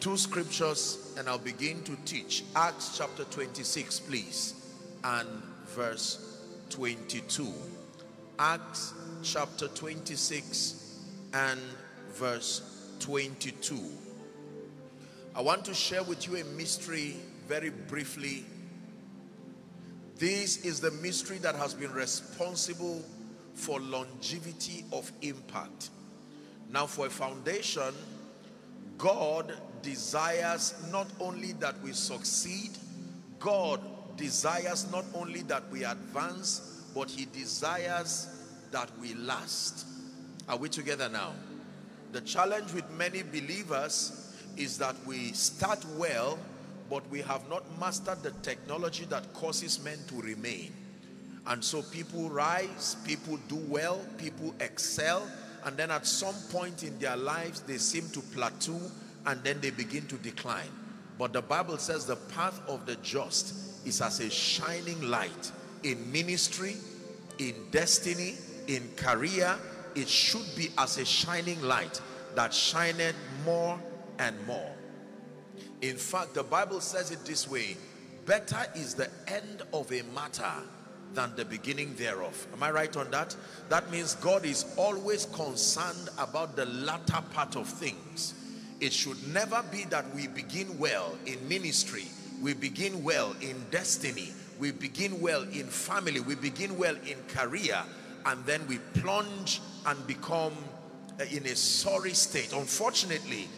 two scriptures and I'll begin to teach. Acts chapter 26, please, and verse 22. Acts chapter 26 and verse 22. I want to share with you a mystery very briefly. This is the mystery that has been responsible for longevity of impact. Now for a foundation, God desires not only that we succeed, God desires not only that we advance, but he desires that we last. Are we together now? The challenge with many believers is that we start well, but we have not mastered the technology that causes men to remain. And so people rise, people do well, people excel, and then at some point in their lives, they seem to plateau and then they begin to decline. But the Bible says the path of the just is as a shining light in ministry, in destiny, in career. It should be as a shining light that shineth more and more. In fact, the Bible says it this way, better is the end of a matter than the beginning thereof. Am I right on that? That means God is always concerned about the latter part of things. It should never be that we begin well in ministry, we begin well in destiny, we begin well in family, we begin well in career, and then we plunge and become uh, in a sorry state. Unfortunately,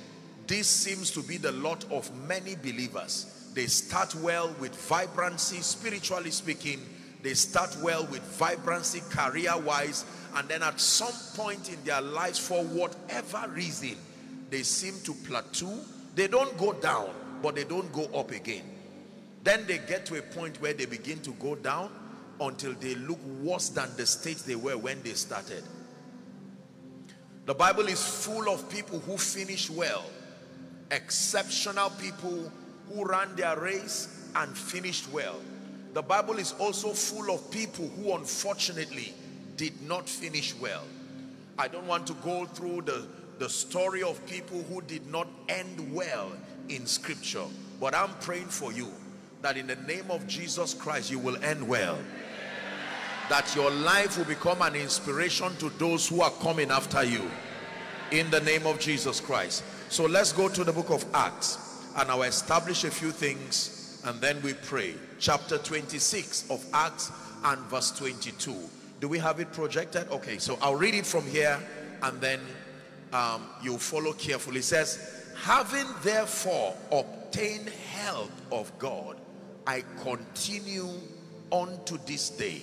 this seems to be the lot of many believers. They start well with vibrancy, spiritually speaking. They start well with vibrancy, career-wise. And then at some point in their lives, for whatever reason, they seem to plateau. They don't go down, but they don't go up again. Then they get to a point where they begin to go down until they look worse than the state they were when they started. The Bible is full of people who finish well exceptional people who ran their race and finished well. The Bible is also full of people who unfortunately did not finish well. I don't want to go through the, the story of people who did not end well in scripture. But I'm praying for you that in the name of Jesus Christ, you will end well. That your life will become an inspiration to those who are coming after you. In the name of Jesus Christ. So let's go to the book of Acts and I'll establish a few things and then we pray. Chapter 26 of Acts and verse 22. Do we have it projected? Okay, so I'll read it from here and then um, you'll follow carefully. It says, having therefore obtained help of God, I continue unto this day,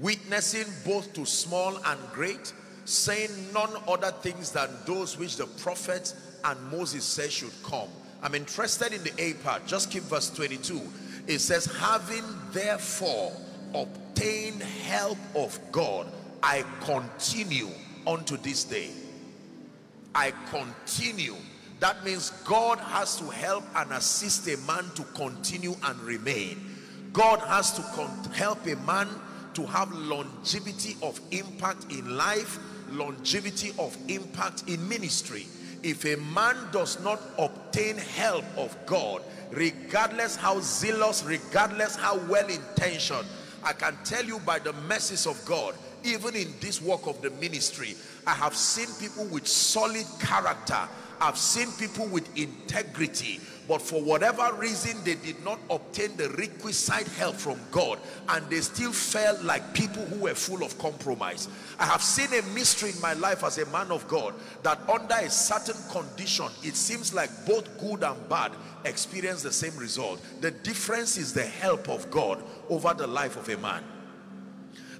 witnessing both to small and great, saying none other things than those which the prophets and Moses said should come. I'm interested in the A part. Just keep verse 22. It says, having therefore obtained help of God, I continue unto this day. I continue. That means God has to help and assist a man to continue and remain. God has to help a man to have longevity of impact in life longevity of impact in ministry if a man does not obtain help of God regardless how zealous regardless how well intentioned I can tell you by the mercies of God even in this work of the ministry I have seen people with solid character. I've seen people with integrity. But for whatever reason they did not obtain the requisite help from God. And they still felt like people who were full of compromise. I have seen a mystery in my life as a man of God that under a certain condition it seems like both good and bad experience the same result. The difference is the help of God over the life of a man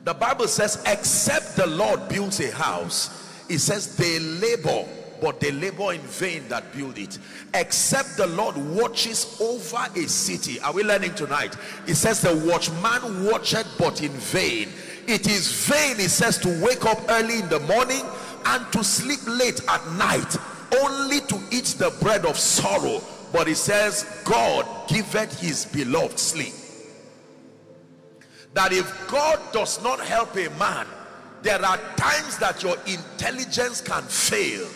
the Bible says except the Lord builds a house it says they labor but they labor in vain that build it. Except the Lord watches over a city. Are we learning tonight? It says the watchman watcheth but in vain. It is vain it says to wake up early in the morning and to sleep late at night only to eat the bread of sorrow. But it says God giveth his beloved sleep that if God does not help a man there are times that your intelligence can fail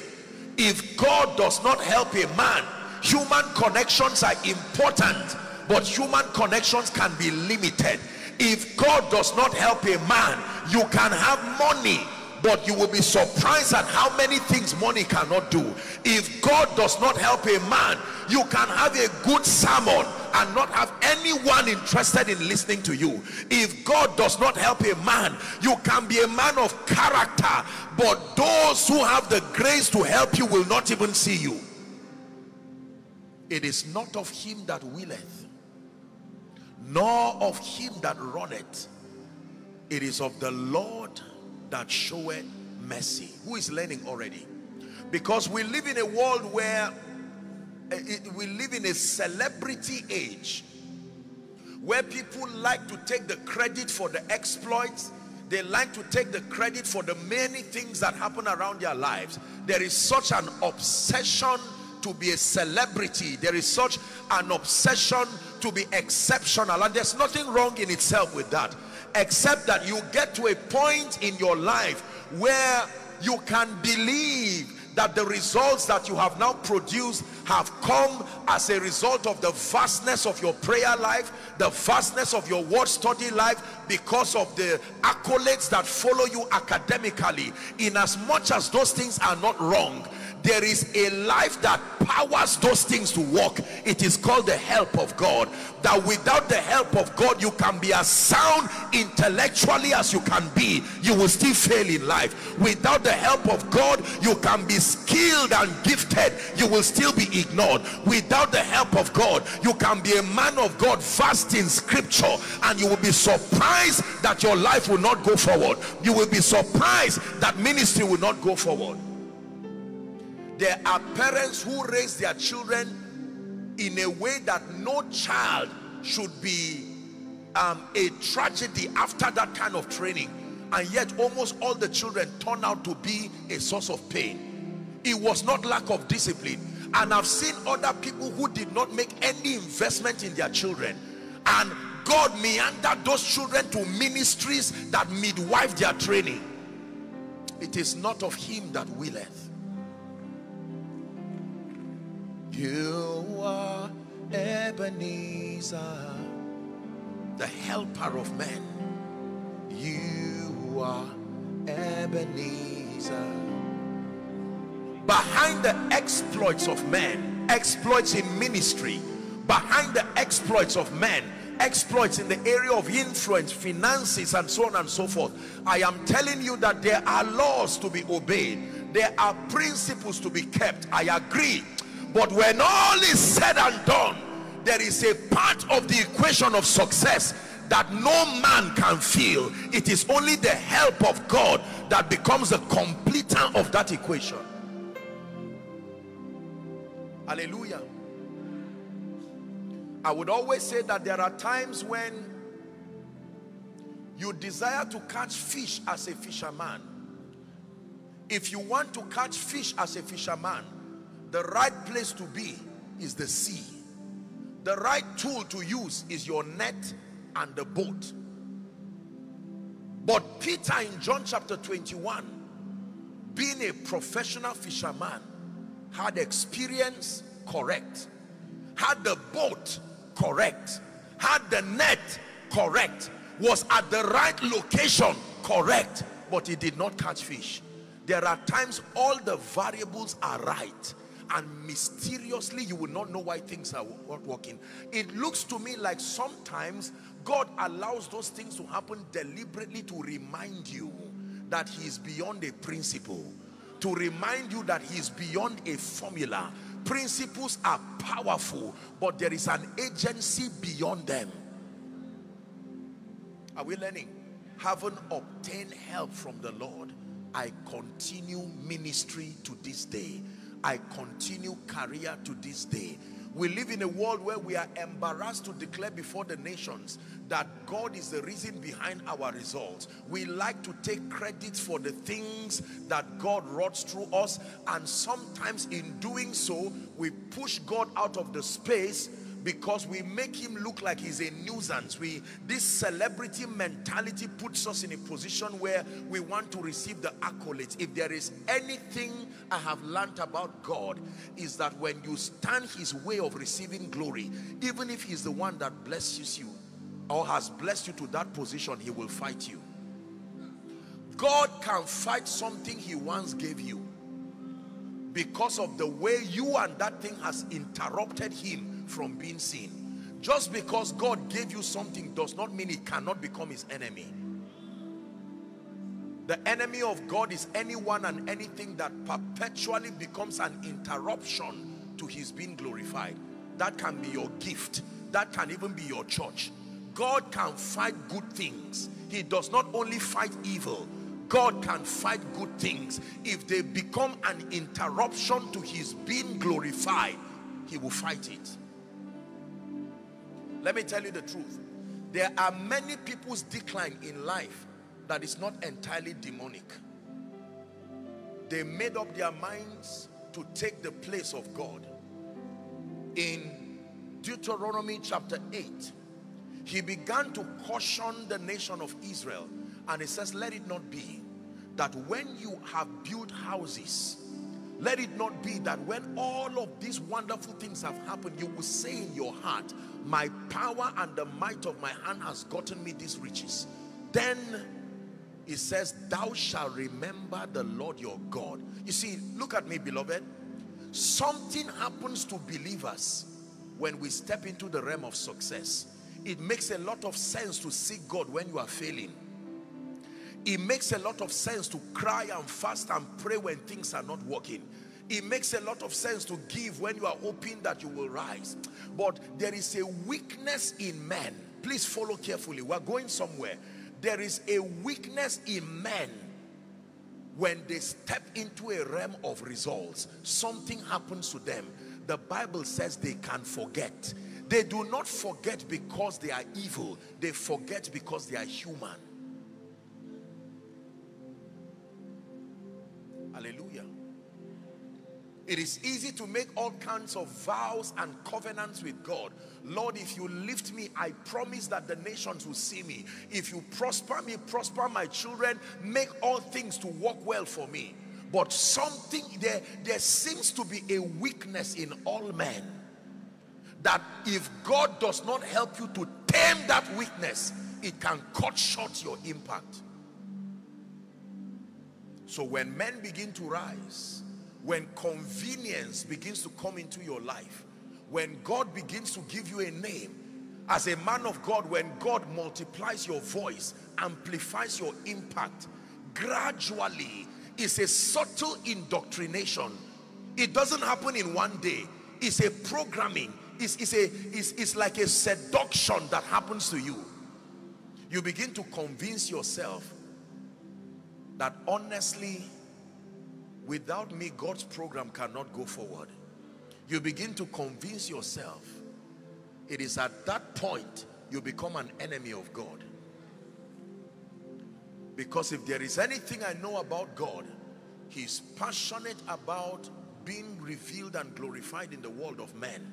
If God does not help a man, human connections are important, but human connections can be limited. If God does not help a man, you can have money, but you will be surprised at how many things money cannot do. If God does not help a man, you can have a good sermon and not have anyone interested in listening to you. If God does not help a man, you can be a man of character, but those who have the grace to help you will not even see you. It is not of him that willeth, nor of him that runneth. It is of the Lord that showeth mercy. Who is learning already? Because we live in a world where Eh, we live in a celebrity age where people like to take the credit for the exploits. They like to take the credit for the many things that happen around their lives. There is such an obsession to be a celebrity. There is such an obsession to be exceptional. And there's nothing wrong in itself with that except that you get to a point in your life where you can believe that the results that you have now produced have come as a result of the vastness of your prayer life the vastness of your word study life because of the accolades that follow you academically. In as much as those things are not wrong there is a life that powers those things to work it is called the help of God. That without the help of God you can be as sound intellectually as you can be. You will still fail in life. Without the help of God you can be skilled and gifted. You will still be ignored. Without the help of God you can be a man of God fast in scripture and you will be surprised that your life will not go forward. You will be surprised that ministry will not go forward there are parents who raise their children in a way that no child should be um, a tragedy after that kind of training. And yet almost all the children turn out to be a source of pain. It was not lack of discipline. And I've seen other people who did not make any investment in their children. And God meandered those children to ministries that midwife their training. It is not of him that willeth you are Ebenezer, the helper of men. You are Ebenezer. Behind the exploits of men, exploits in ministry, behind the exploits of men, exploits in the area of influence, finances, and so on and so forth. I am telling you that there are laws to be obeyed. There are principles to be kept. I agree but when all is said and done, there is a part of the equation of success that no man can feel. It is only the help of God that becomes the completer of that equation. Hallelujah. I would always say that there are times when you desire to catch fish as a fisherman. If you want to catch fish as a fisherman, the right place to be is the sea. The right tool to use is your net and the boat. But Peter in John chapter 21, being a professional fisherman, had experience correct, had the boat correct, had the net correct, was at the right location correct, but he did not catch fish. There are times all the variables are right and mysteriously you will not know why things are not working. It looks to me like sometimes God allows those things to happen deliberately to remind you that he is beyond a principle to remind you that he is beyond a formula. Principles are powerful but there is an agency beyond them. Are we learning? Having obtained help from the Lord I continue ministry to this day I continue career to this day. We live in a world where we are embarrassed to declare before the nations that God is the reason behind our results. We like to take credit for the things that God wrought through us and sometimes in doing so we push God out of the space because we make him look like he's a nuisance. We This celebrity mentality puts us in a position where we want to receive the accolades. If there is anything I have learned about God is that when you stand his way of receiving glory, even if he's the one that blesses you or has blessed you to that position, he will fight you. God can fight something he once gave you because of the way you and that thing has interrupted him from being seen. Just because God gave you something does not mean it cannot become his enemy. The enemy of God is anyone and anything that perpetually becomes an interruption to his being glorified. That can be your gift. That can even be your church. God can fight good things. He does not only fight evil, God can fight good things. If they become an interruption to his being glorified, he will fight it. Let me tell you the truth. There are many people's decline in life that is not entirely demonic. They made up their minds to take the place of God. In Deuteronomy chapter 8, he began to caution the nation of Israel and he says, let it not be that when you have built houses, let it not be that when all of these wonderful things have happened, you will say in your heart, my power and the might of my hand has gotten me these riches. Then it says, thou shalt remember the Lord your God. You see, look at me, beloved. Something happens to believers when we step into the realm of success. It makes a lot of sense to seek God when you are failing it makes a lot of sense to cry and fast and pray when things are not working. It makes a lot of sense to give when you are hoping that you will rise. But there is a weakness in men. Please follow carefully. We're going somewhere. There is a weakness in men when they step into a realm of results. Something happens to them. The Bible says they can forget. They do not forget because they are evil. They forget because they are human. Hallelujah. It is easy to make all kinds of vows and covenants with God. Lord, if you lift me, I promise that the nations will see me. If you prosper me, prosper my children, make all things to work well for me. But something there, there seems to be a weakness in all men. That if God does not help you to tame that weakness, it can cut short your impact. So when men begin to rise, when convenience begins to come into your life, when God begins to give you a name, as a man of God, when God multiplies your voice, amplifies your impact, gradually is a subtle indoctrination. It doesn't happen in one day. It's a programming. It's, it's, a, it's, it's like a seduction that happens to you. You begin to convince yourself that honestly, without me, God's program cannot go forward. You begin to convince yourself. It is at that point you become an enemy of God. Because if there is anything I know about God, He's passionate about being revealed and glorified in the world of men.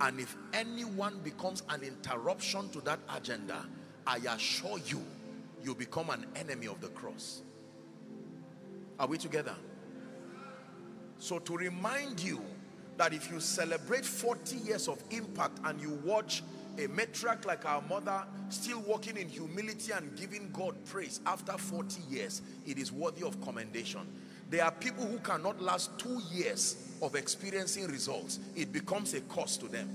And if anyone becomes an interruption to that agenda, I assure you, you become an enemy of the cross. Are we together? So to remind you that if you celebrate 40 years of impact and you watch a matriarch like our mother still walking in humility and giving God praise after 40 years, it is worthy of commendation. There are people who cannot last two years of experiencing results. It becomes a cost to them.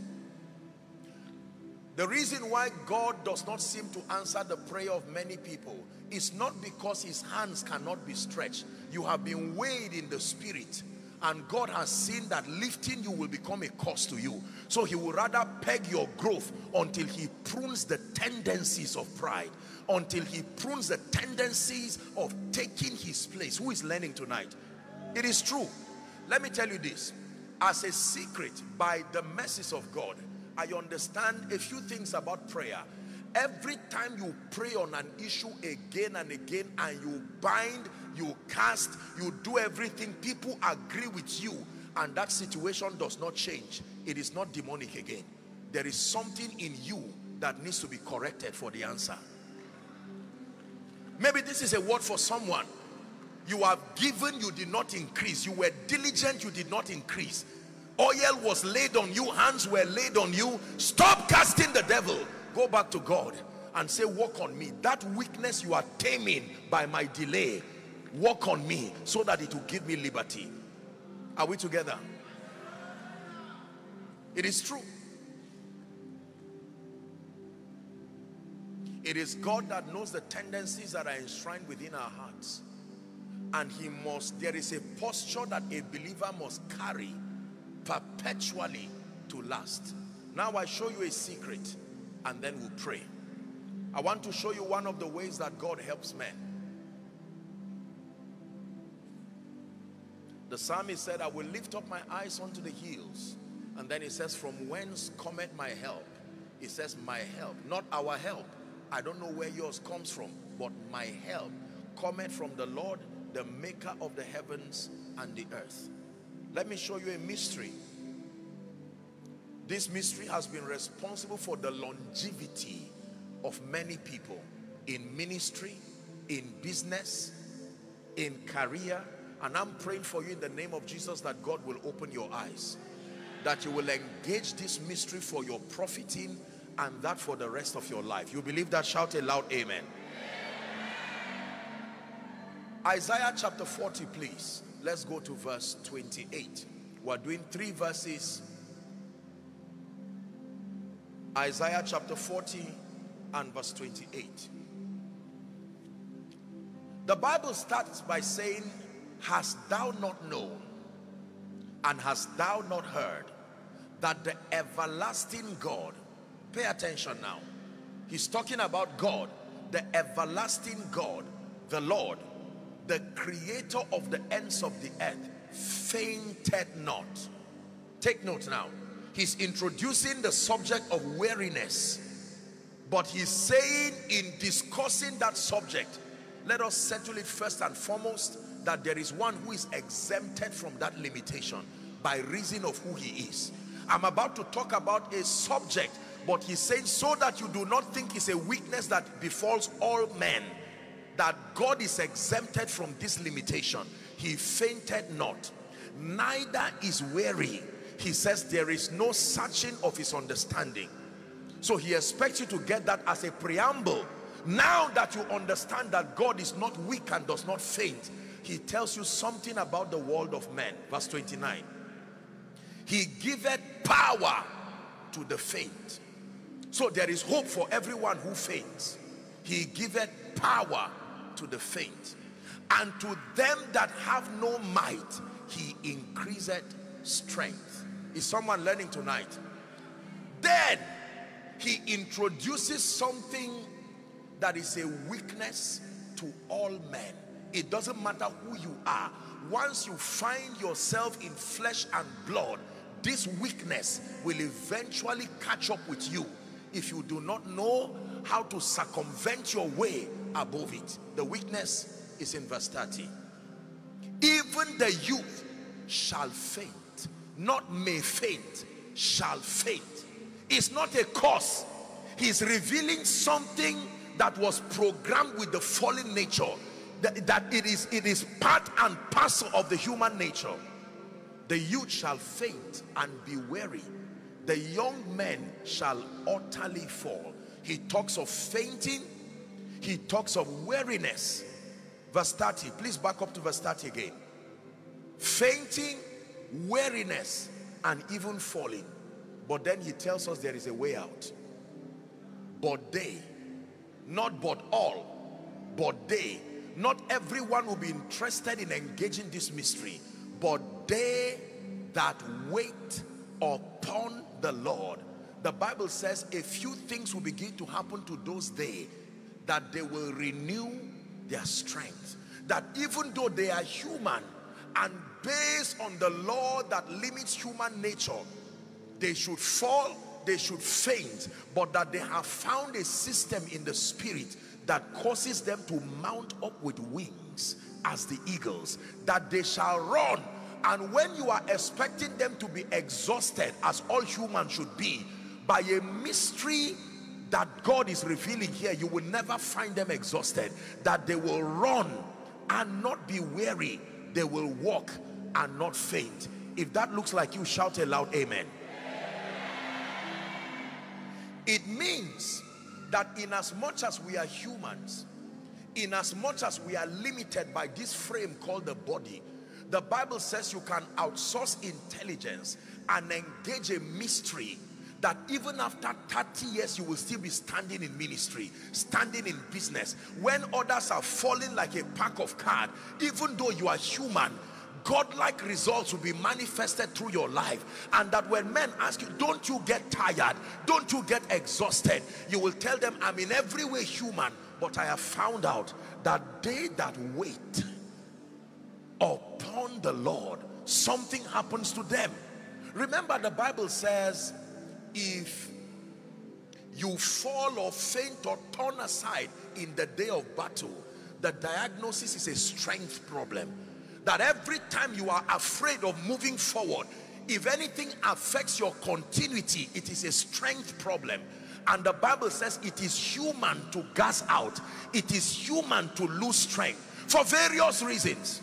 The reason why God does not seem to answer the prayer of many people is not because his hands cannot be stretched. You have been weighed in the spirit and God has seen that lifting you will become a cost to you. So he will rather peg your growth until he prunes the tendencies of pride, until he prunes the tendencies of taking his place. Who is learning tonight? It is true. Let me tell you this. As a secret, by the mercies of God, I understand a few things about prayer. Every time you pray on an issue again and again and you bind, you cast, you do everything, people agree with you and that situation does not change. It is not demonic again. there is something in you that needs to be corrected for the answer. Maybe this is a word for someone. You have given, you did not increase. You were diligent, you did not increase. Oil was laid on you, hands were laid on you. Stop casting the devil. Go back to God and say, Walk on me. That weakness you are taming by my delay, walk on me so that it will give me liberty. Are we together? It is true. It is God that knows the tendencies that are enshrined within our hearts. And he must, there is a posture that a believer must carry perpetually to last. Now I show you a secret and then we'll pray. I want to show you one of the ways that God helps men. The psalmist said, I will lift up my eyes unto the hills. And then he says, from whence cometh my help? He says, my help, not our help. I don't know where yours comes from, but my help cometh from the Lord, the maker of the heavens and the earth. Let me show you a mystery. This mystery has been responsible for the longevity of many people in ministry, in business, in career. And I'm praying for you in the name of Jesus that God will open your eyes. That you will engage this mystery for your profiting and that for the rest of your life. You believe that? Shout a loud amen. Isaiah chapter 40, please. Let's go to verse 28. We're doing three verses. Isaiah chapter 40 and verse 28. The Bible starts by saying, Hast thou not known and hast thou not heard that the everlasting God Pay attention now. He's talking about God, the everlasting God, the Lord, the creator of the ends of the earth, fainted not. Take note now. He's introducing the subject of weariness. But he's saying in discussing that subject, let us settle it first and foremost that there is one who is exempted from that limitation by reason of who he is. I'm about to talk about a subject but he says, so that you do not think it's a weakness that befalls all men, that God is exempted from this limitation. He fainted not, neither is weary. He says there is no searching of his understanding. So he expects you to get that as a preamble. Now that you understand that God is not weak and does not faint, he tells you something about the world of men. Verse 29. He giveth power to the faint so there is hope for everyone who faints. He giveth power to the faint. And to them that have no might, he increaseth strength. Is someone learning tonight? Then he introduces something that is a weakness to all men. It doesn't matter who you are. Once you find yourself in flesh and blood, this weakness will eventually catch up with you if you do not know how to circumvent your way above it. The weakness is in verse 30. Even the youth shall faint, not may faint, shall faint. It's not a cause. He's revealing something that was programmed with the fallen nature. That, that it is it is part and parcel of the human nature. The youth shall faint and be weary the young men shall utterly fall. He talks of fainting. He talks of weariness. Verse 30. Please back up to verse 30 again. Fainting, weariness, and even falling. But then he tells us there is a way out. But they, not but all, but they, not everyone will be interested in engaging this mystery, but they that wait upon the Lord. The Bible says a few things will begin to happen to those they that they will renew their strength. That even though they are human and based on the law that limits human nature, they should fall, they should faint, but that they have found a system in the spirit that causes them to mount up with wings as the eagles, that they shall run and when you are expecting them to be exhausted as all humans should be by a mystery that God is revealing here, you will never find them exhausted. That they will run and not be weary. They will walk and not faint. If that looks like you, shout aloud, amen. It means that in as much as we are humans, in as much as we are limited by this frame called the body, the Bible says you can outsource intelligence and engage a mystery that even after 30 years you will still be standing in ministry standing in business. When others are falling like a pack of cards even though you are human godlike results will be manifested through your life. And that when men ask you don't you get tired? Don't you get exhausted? You will tell them i'm in every way human but i have found out that they that wait upon the lord something happens to them. Remember the bible says if you fall or faint or turn aside in the day of battle the diagnosis is a strength problem. That every time you are afraid of moving forward if anything affects your continuity it is a strength problem. And the bible says it is human to gas out. It is human to lose strength for various reasons.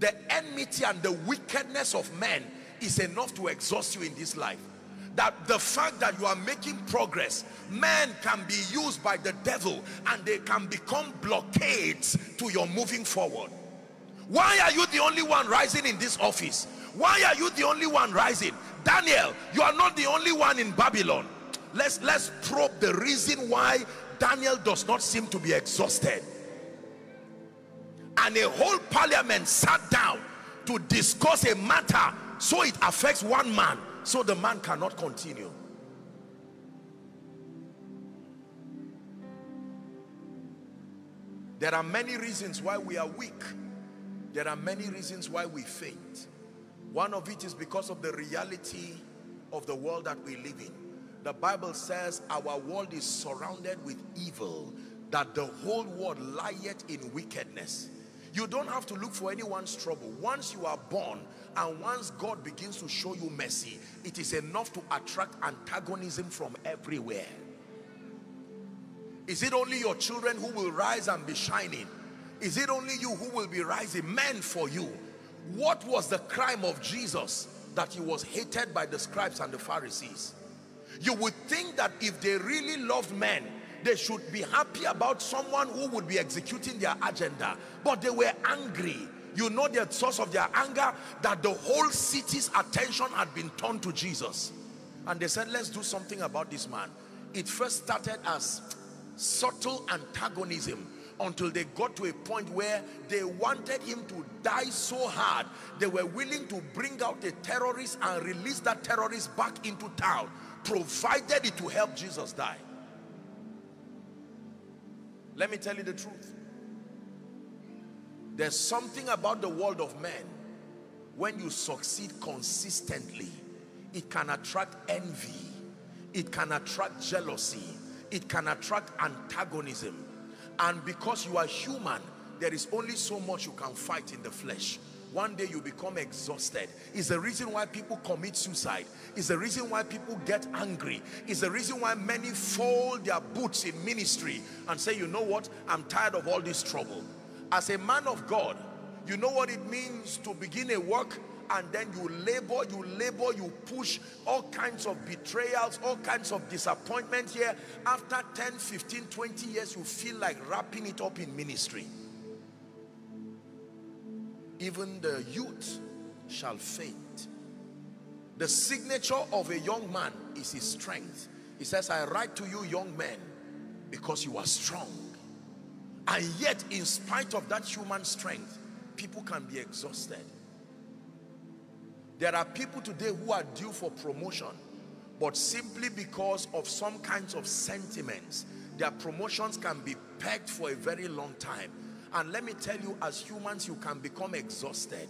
The enmity and the wickedness of men is enough to exhaust you in this life that the fact that you are making progress men can be used by the devil and they can become blockades to your moving forward. Why are you the only one rising in this office? Why are you the only one rising? Daniel you are not the only one in babylon. Let's let's probe the reason why daniel does not seem to be exhausted. And a whole parliament sat down to discuss a matter so it affects one man so the man cannot continue there are many reasons why we are weak there are many reasons why we faint. One of it is because of the reality of the world that we live in. The Bible says our world is surrounded with evil, that the whole world lieth in wickedness. You don't have to look for anyone's trouble. Once you are born and once God begins to show you mercy, it is enough to attract antagonism from everywhere. Is it only your children who will rise and be shining? Is it only you who will be rising? Men for you. What was the crime of Jesus? That he was hated by the scribes and the Pharisees. You would think that if they really loved men, they should be happy about someone who would be executing their agenda. But they were angry. You know the source of their anger? That the whole city's attention had been turned to Jesus. And they said, let's do something about this man. It first started as subtle antagonism until they got to a point where they wanted him to die so hard they were willing to bring out a terrorist and release that terrorist back into town provided it to help Jesus die let me tell you the truth there's something about the world of men. When you succeed consistently it can attract envy it can attract jealousy it can attract antagonism. And because you are human there is only so much you can fight in the flesh. One day you become exhausted. Is the reason why people commit suicide. Is the reason why people get angry. Is the reason why many fold their boots in ministry and say you know what? I'm tired of all this trouble as a man of god you know what it means to begin a work and then you labor, you labor, you push all kinds of betrayals, all kinds of disappointment here. After 10, 15, 20 years, you feel like wrapping it up in ministry. Even the youth shall faint. The signature of a young man is his strength. He says, I write to you young men because you are strong. And yet, in spite of that human strength, people can be exhausted. There are people today who are due for promotion, but simply because of some kinds of sentiments, their promotions can be pegged for a very long time. And let me tell you, as humans, you can become exhausted.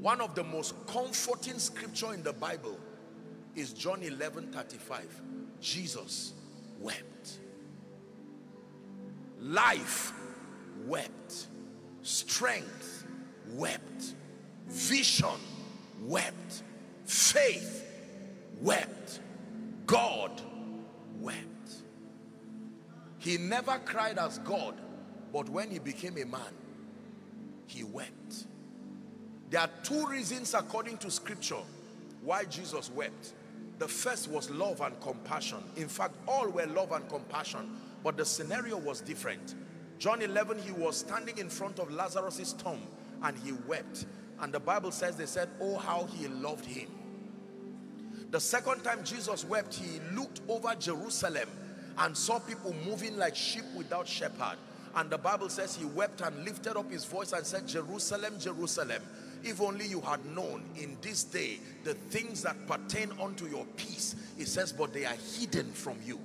One of the most comforting scripture in the Bible is John 11, 35. Jesus wept. Life wept. Strength wept. Vision wept. Faith wept. God wept. He never cried as God, but when he became a man, he wept. There are two reasons according to scripture why Jesus wept. The first was love and compassion. In fact, all were love and compassion but the scenario was different. John 11, he was standing in front of Lazarus's tomb and he wept. And the Bible says, they said, oh, how he loved him. The second time Jesus wept, he looked over Jerusalem and saw people moving like sheep without shepherd. And the Bible says he wept and lifted up his voice and said, Jerusalem, Jerusalem, if only you had known in this day the things that pertain unto your peace. It says, but they are hidden from you.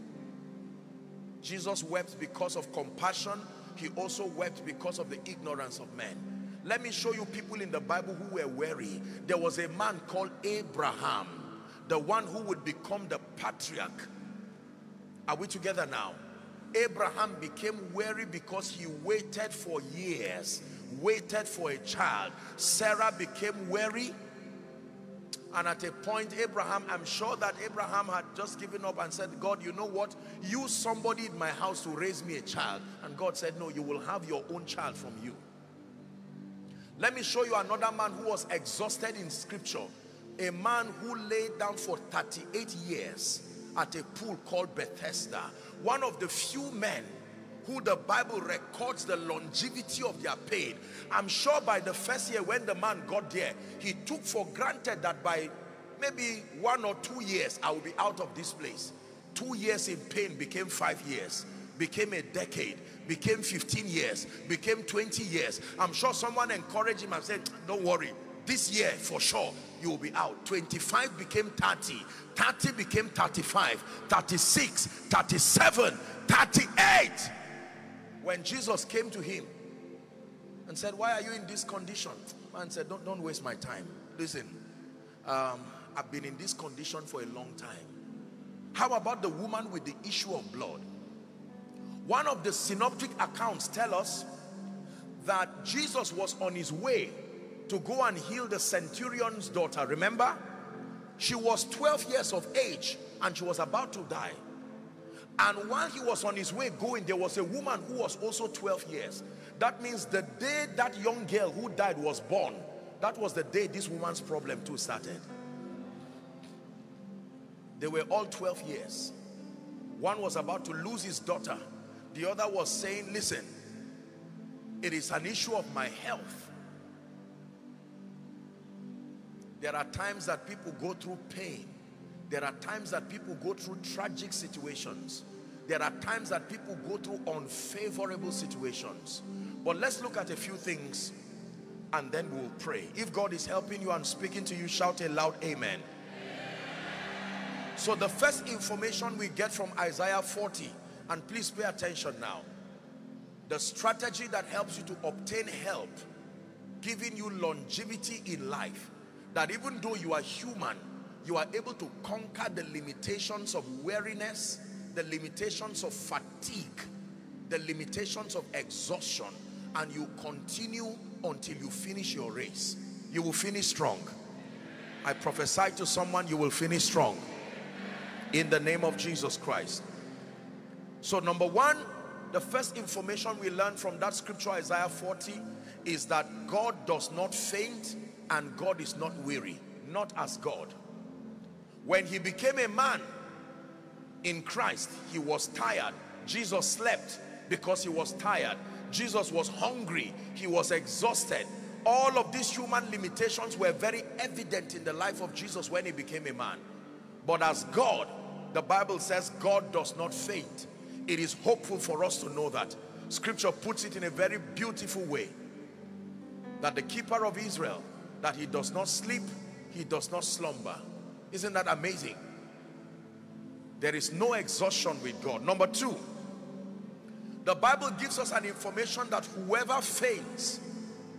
Jesus wept because of compassion. He also wept because of the ignorance of men. Let me show you people in the Bible who were weary. There was a man called Abraham, the one who would become the patriarch. Are we together now? Abraham became weary because he waited for years, waited for a child. Sarah became weary. And at a point, Abraham, I'm sure that Abraham had just given up and said, God, you know what? Use somebody in my house to raise me a child. And God said, no, you will have your own child from you. Let me show you another man who was exhausted in scripture. A man who laid down for 38 years at a pool called Bethesda. One of the few men who the Bible records the longevity of their pain. I'm sure by the first year when the man got there, he took for granted that by maybe one or two years, I will be out of this place. Two years in pain became five years, became a decade, became 15 years, became 20 years. I'm sure someone encouraged him and said, don't worry, this year for sure, you will be out. 25 became 30, 30 became 35, 36, 37, 38. When Jesus came to him and said, why are you in this condition? Man said, don't, don't waste my time. Listen, um, I've been in this condition for a long time. How about the woman with the issue of blood? One of the synoptic accounts tell us that Jesus was on his way to go and heal the centurion's daughter. Remember? She was 12 years of age and she was about to die. And while he was on his way going, there was a woman who was also 12 years. That means the day that young girl who died was born, that was the day this woman's problem too started. They were all 12 years. One was about to lose his daughter. The other was saying, listen, it is an issue of my health. There are times that people go through pain. There are times that people go through tragic situations. There are times that people go through unfavorable situations. But let's look at a few things and then we'll pray. If God is helping you and speaking to you, shout a loud amen. So the first information we get from Isaiah 40, and please pay attention now. The strategy that helps you to obtain help, giving you longevity in life, that even though you are human, you are able to conquer the limitations of weariness, the limitations of fatigue, the limitations of exhaustion, and you continue until you finish your race. You will finish strong. I prophesy to someone, you will finish strong. In the name of Jesus Christ. So number one, the first information we learn from that scripture, Isaiah 40, is that God does not faint and God is not weary, not as God. When he became a man in Christ, he was tired. Jesus slept because he was tired. Jesus was hungry. He was exhausted. All of these human limitations were very evident in the life of Jesus when he became a man. But as God, the Bible says God does not faint. It is hopeful for us to know that. Scripture puts it in a very beautiful way. That the keeper of Israel that he does not sleep, he does not slumber. Isn't that amazing? There is no exhaustion with God. Number two, the Bible gives us an information that whoever faints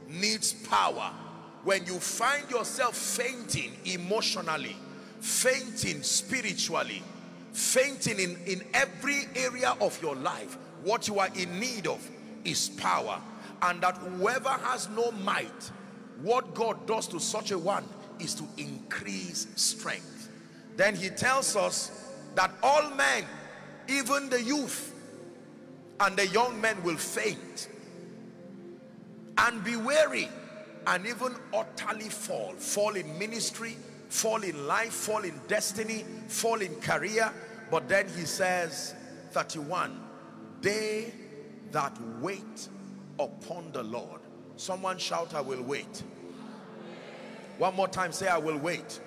needs power. When you find yourself fainting emotionally, fainting spiritually, fainting in, in every area of your life, what you are in need of is power. And that whoever has no might what God does to such a one is to increase strength. Then he tells us that all men, even the youth, and the young men will faint and be weary and even utterly fall fall in ministry fall in life fall in destiny fall in career but then he says 31 they that wait upon the Lord someone shout I will wait one more time say I will wait.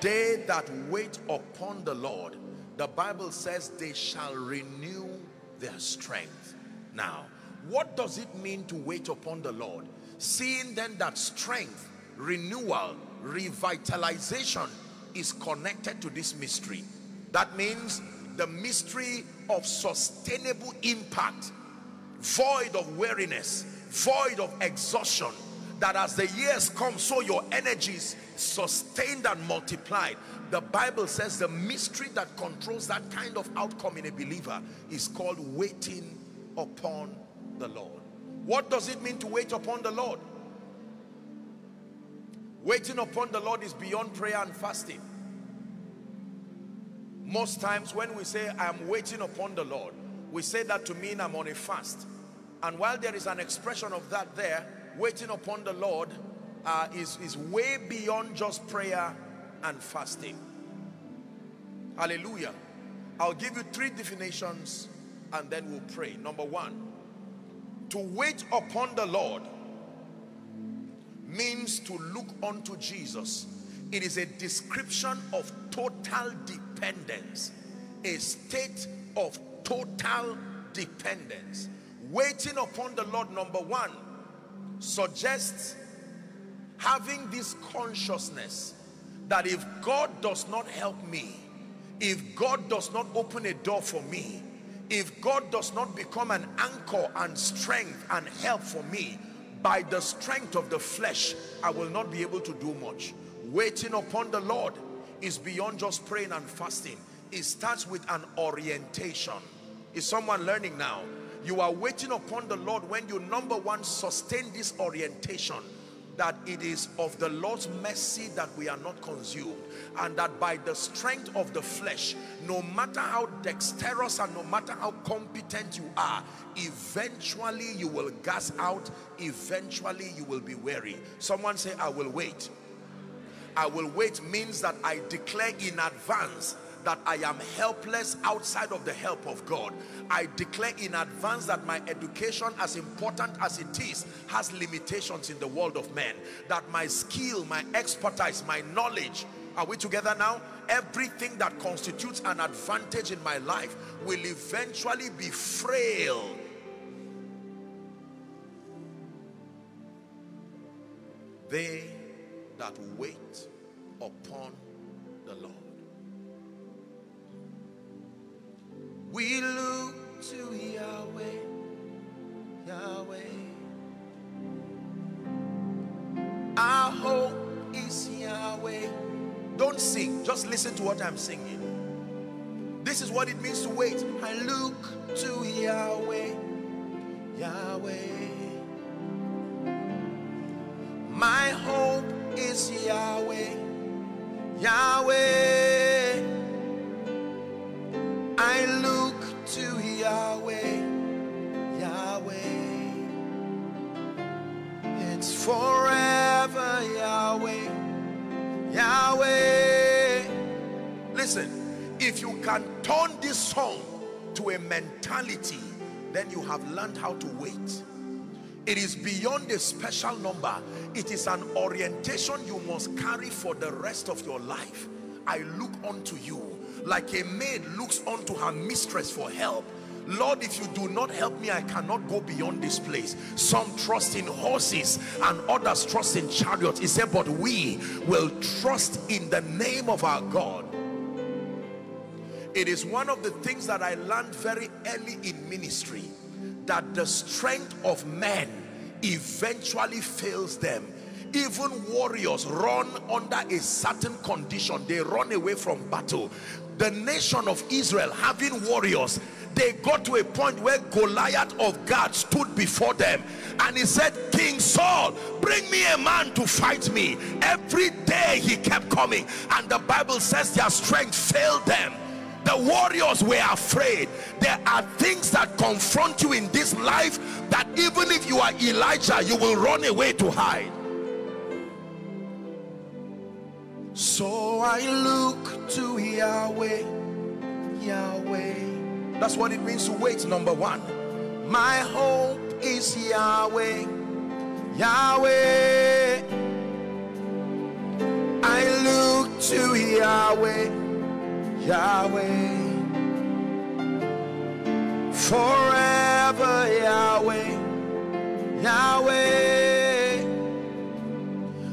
They that wait upon the Lord the Bible says they shall renew their strength. Now what does it mean to wait upon the Lord? Seeing then that strength renewal revitalization is connected to this mystery. That means the mystery of sustainable impact void of weariness void of exhaustion that as the years come so your energies sustained and multiplied. The bible says the mystery that controls that kind of outcome in a believer is called waiting upon the lord. What does it mean to wait upon the lord? Waiting upon the lord is beyond prayer and fasting. Most times when we say i'm waiting upon the lord we say that to mean i'm on a fast. And while there is an expression of that there waiting upon the lord uh, is is way beyond just prayer and fasting. Hallelujah. I'll give you three definitions and then we'll pray. Number one to wait upon the lord means to look unto jesus. It is a description of total dependence a state of total dependence. Waiting upon the Lord number one suggests having this consciousness that if God does not help me if God does not open a door for me if God does not become an anchor and strength and help for me by the strength of the flesh I will not be able to do much. Waiting upon the Lord is beyond just praying and fasting. It starts with an orientation. Is someone learning now you are waiting upon the Lord when you number one sustain this orientation that it is of the Lord's mercy that we are not consumed and that by the strength of the flesh no matter how dexterous and no matter how competent you are eventually you will gas out eventually you will be weary. Someone say I will wait. I will wait means that I declare in advance that I am helpless outside of the help of God. I declare in advance that my education, as important as it is, has limitations in the world of men. That my skill, my expertise, my knowledge, are we together now? Everything that constitutes an advantage in my life will eventually be frail they that wait upon We look to Yahweh, Yahweh. Our hope is Yahweh. Don't sing, just listen to what I'm singing. This is what it means to wait. I look to Yahweh, Yahweh. My hope is Yahweh, Yahweh. Forever Yahweh, Yahweh. Listen, if you can turn this song to a mentality, then you have learned how to wait. It is beyond a special number. It is an orientation you must carry for the rest of your life. I look unto you like a maid looks unto her mistress for help. Lord, if you do not help me, I cannot go beyond this place. Some trust in horses and others trust in chariots. He said, but we will trust in the name of our God. It is one of the things that I learned very early in ministry that the strength of men eventually fails them even warriors run under a certain condition they run away from battle the nation of Israel having warriors they got to a point where Goliath of Gath stood before them. And he said King Saul bring me a man to fight me. Every day he kept coming. And the Bible says their strength failed them. The warriors were afraid. There are things that confront you in this life that even if you are Elijah you will run away to hide. So I look to Yahweh Yahweh that's what it means to wait number one. My hope is Yahweh Yahweh. I look to Yahweh Yahweh. Forever Yahweh Yahweh.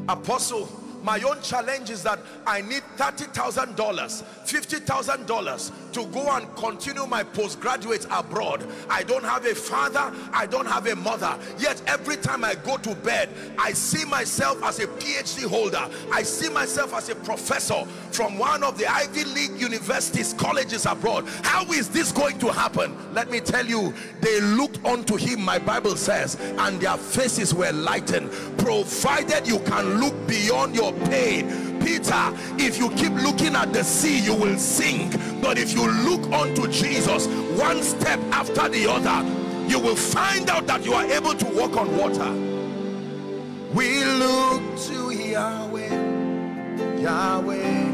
Apostle my own challenge is that I need $30,000 $50,000 to go and continue my postgraduate abroad. I don't have a father I don't have a mother. Yet every time I go to bed I see myself as a PhD holder. I see myself as a professor from one of the Ivy League universities colleges abroad. How is this going to happen? Let me tell you they looked unto him my Bible says and their faces were lightened provided you can look beyond your Peter if you keep looking at the sea you will sink. But if you look unto Jesus one step after the other you will find out that you are able to walk on water. We look to Yahweh Yahweh.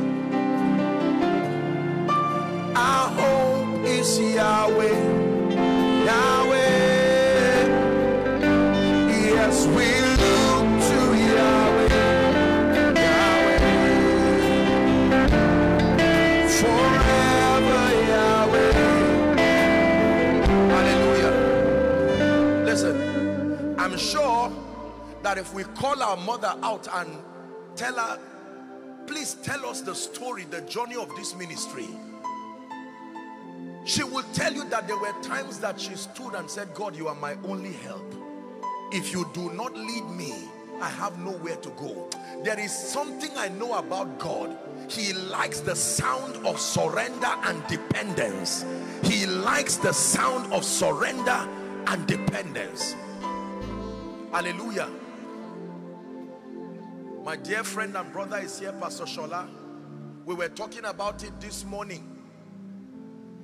Our hope is Yahweh Yahweh. Yes we we call our mother out and tell her, please tell us the story, the journey of this ministry. She will tell you that there were times that she stood and said, God, you are my only help. If you do not lead me, I have nowhere to go. There is something I know about God. He likes the sound of surrender and dependence. He likes the sound of surrender and dependence. Hallelujah. My dear friend and brother is here, Pastor Shola. We were talking about it this morning.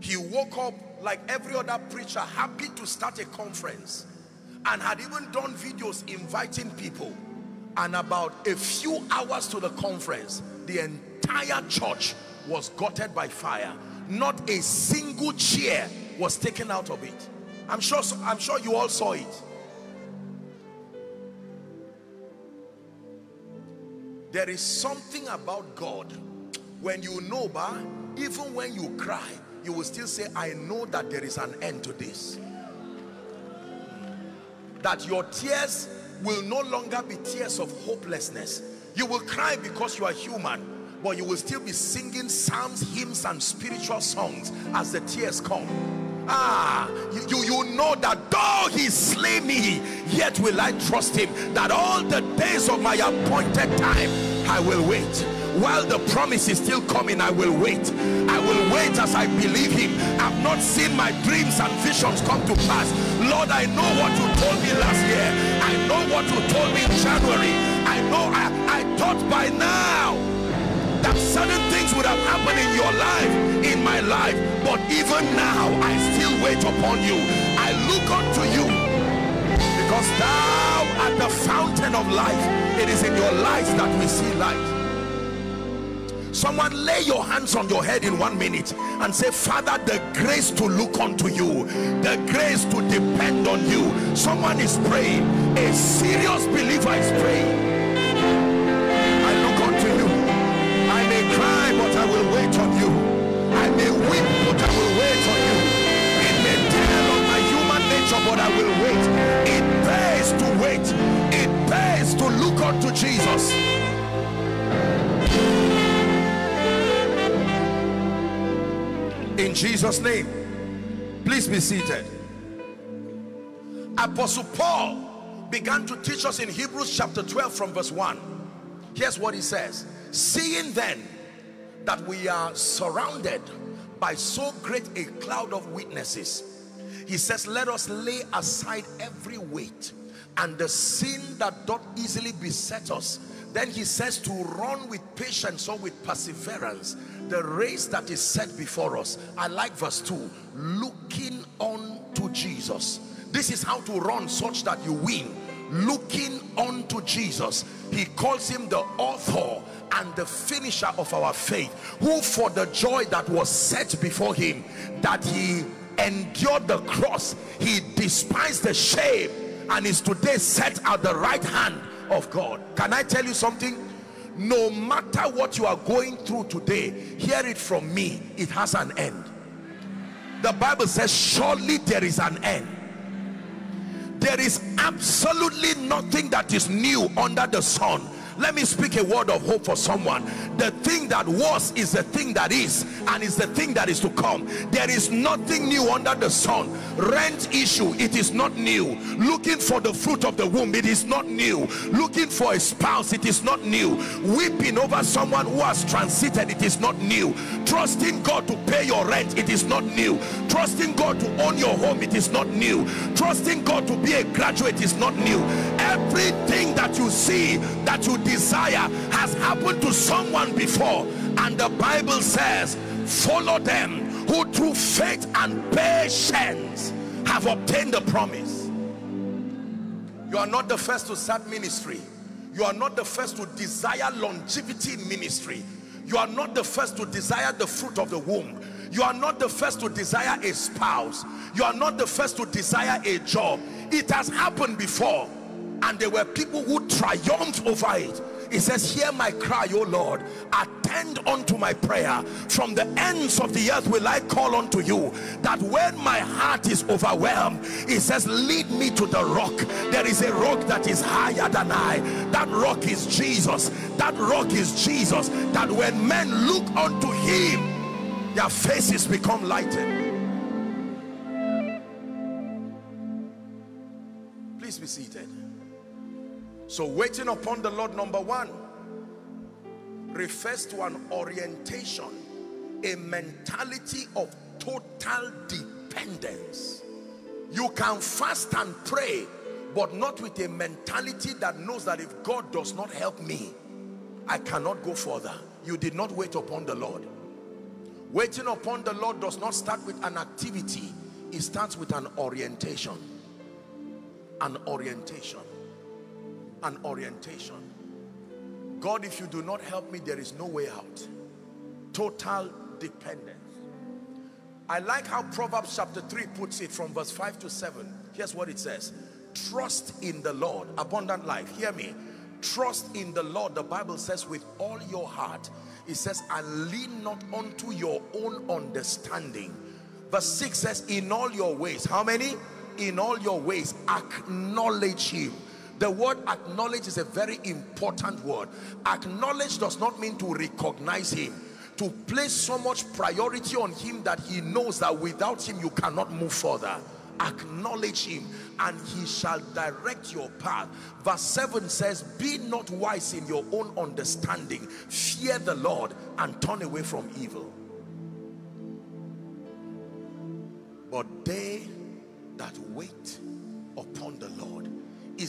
He woke up like every other preacher, happy to start a conference and had even done videos inviting people. And about a few hours to the conference, the entire church was gutted by fire. Not a single chair was taken out of it. I'm sure, I'm sure you all saw it. There is something about God. When you know but even when you cry you will still say I know that there is an end to this. That your tears will no longer be tears of hopelessness. You will cry because you are human but you will still be singing psalms hymns and spiritual songs as the tears come ah you, you, know that though he slay me yet will I trust him that all the days of my appointed time I will wait. While the promise is still coming I will wait. I will wait as I believe him. I've not seen my dreams and visions come to pass. Lord I know what you told me last year. I know what you told me in January. I know I, I thought by now that certain things would have happened in your life in my life but even now I still wait upon you. I look unto you because thou art the fountain of life. It is in your life that we see light. Someone lay your hands on your head in one minute and say father the grace to look unto you the grace to depend on you. Someone is praying. A serious believer is praying I will wait on you. I may weep, but I will wait on you. It may tell on my human nature, but I will wait. It pays to wait. It pays to look unto Jesus. In Jesus' name, please be seated. Apostle Paul began to teach us in Hebrews chapter 12 from verse 1. Here's what he says. Seeing then that we are surrounded by so great a cloud of witnesses. He says let us lay aside every weight and the sin that doth easily beset us. Then he says to run with patience or with perseverance the race that is set before us. I like verse 2 looking on to jesus. This is how to run such that you win. Looking on to jesus. He calls him the author and the finisher of our faith who for the joy that was set before him that he endured the cross he despised the shame and is today set at the right hand of God. Can I tell you something? No matter what you are going through today hear it from me it has an end. The Bible says surely there is an end. There is absolutely nothing that is new under the sun let me speak a word of hope for someone. The thing that was is the thing that is and is the thing that is to come. There is nothing new under the sun. Rent issue it is not new. Looking for the fruit of the womb it is not new. Looking for a spouse it is not new. Weeping over someone who has transited it is not new. Trusting God to pay your rent it is not new. Trusting God to own your home it is not new. Trusting God to be a graduate is not new everything that you see that you desire has happened to someone before. And the Bible says follow them who through faith and patience have obtained the promise. You are not the first to start ministry. You are not the first to desire longevity in ministry. You are not the first to desire the fruit of the womb. You are not the first to desire a spouse. You are not the first to desire a job. It has happened before and there were people who triumphed over it. It says hear my cry o lord. Attend unto my prayer. From the ends of the earth will i call unto you that when my heart is overwhelmed it says lead me to the rock. There is a rock that is higher than i. That rock is jesus. That rock is jesus. That when men look unto him their faces become lightened please be seated so waiting upon the Lord, number one, refers to an orientation, a mentality of total dependence. You can fast and pray, but not with a mentality that knows that if God does not help me, I cannot go further. You did not wait upon the Lord. Waiting upon the Lord does not start with an activity. It starts with an orientation. An orientation and orientation. God, if you do not help me, there is no way out. Total dependence. I like how Proverbs chapter 3 puts it from verse 5 to 7. Here's what it says. Trust in the Lord. Abundant life. Hear me. Trust in the Lord. The Bible says with all your heart. It says, and lean not unto your own understanding. Verse 6 says, in all your ways. How many? In all your ways. Acknowledge him the word acknowledge is a very important word. Acknowledge does not mean to recognize him. To place so much priority on him that he knows that without him you cannot move further. Acknowledge him and he shall direct your path. Verse 7 says, Be not wise in your own understanding. Fear the Lord and turn away from evil. But they that wait upon the Lord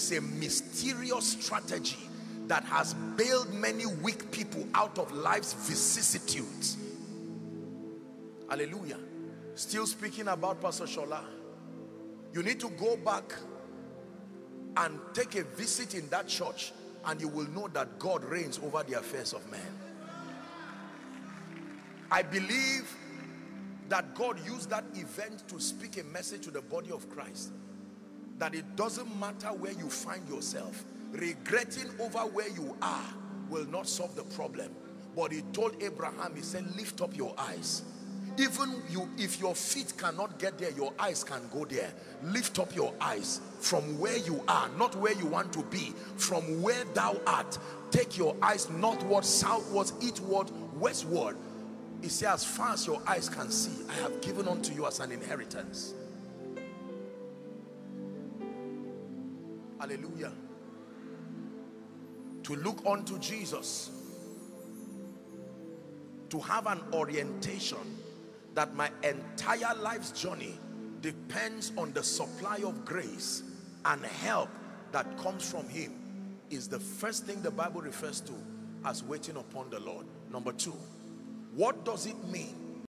is a mysterious strategy that has bailed many weak people out of life's vicissitudes. Hallelujah. Still speaking about Pastor Shola. You need to go back and take a visit in that church and you will know that God reigns over the affairs of men. I believe that God used that event to speak a message to the body of Christ that it doesn't matter where you find yourself regretting over where you are will not solve the problem. But he told Abraham he said lift up your eyes. Even you if your feet cannot get there your eyes can go there. Lift up your eyes from where you are not where you want to be from where thou art. Take your eyes northward southward eastward westward. He says as far as your eyes can see I have given unto you as an inheritance Hallelujah. To look unto Jesus. To have an orientation that my entire life's journey depends on the supply of grace and help that comes from him. is the first thing the Bible refers to as waiting upon the Lord. Number two, what does it mean